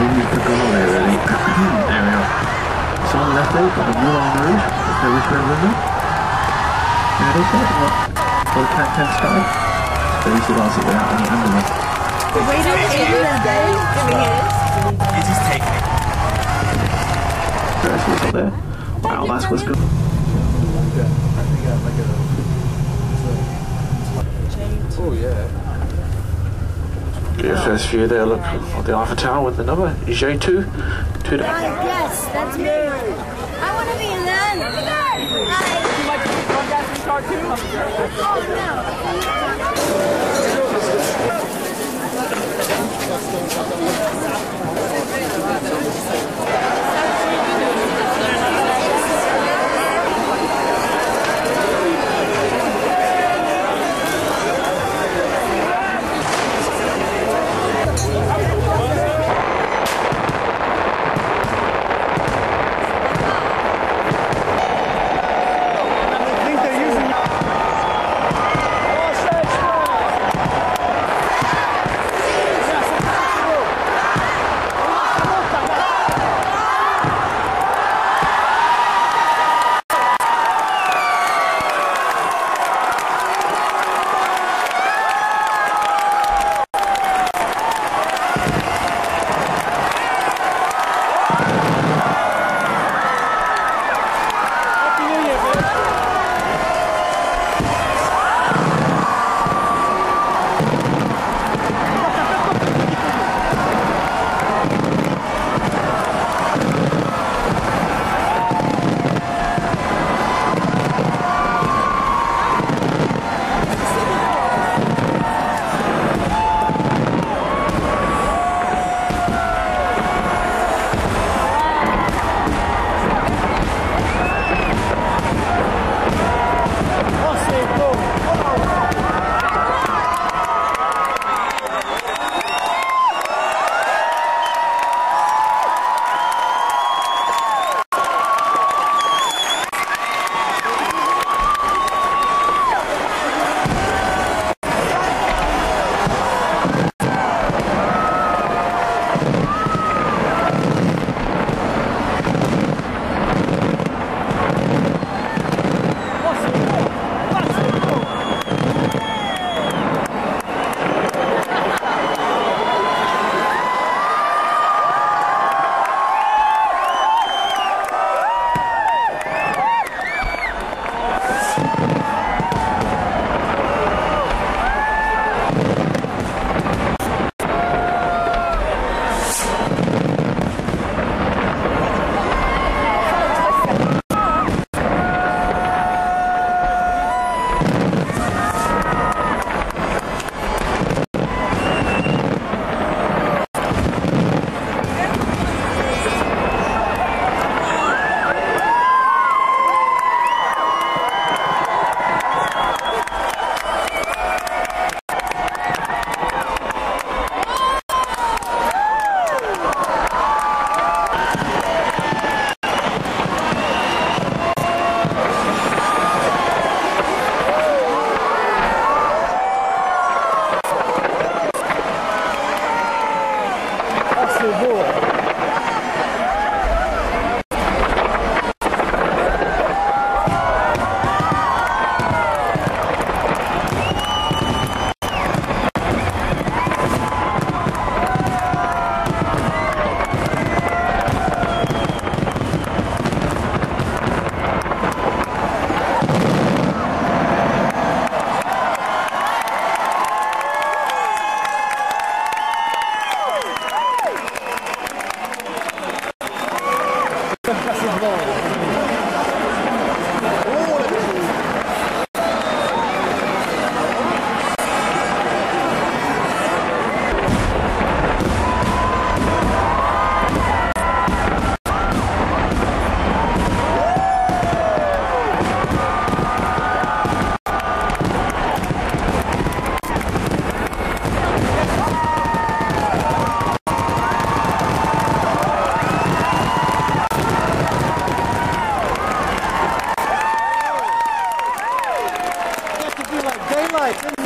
Who's the goal there, really? there we are. Someone left there, got the Moulin Rouge, the Rouge Red Ribbon. There it is, there, what? For the Cat Cat Sky. So you should answer without any underwear. The waiter in the day. Give me his. It is taken. Dress was up there. Wow, that's what's good. Oh yeah. Your first view there, look, of the Eiffel Tower with the number, J2, to the... Yes, that's me. I want to be in that. That's the футбола. right.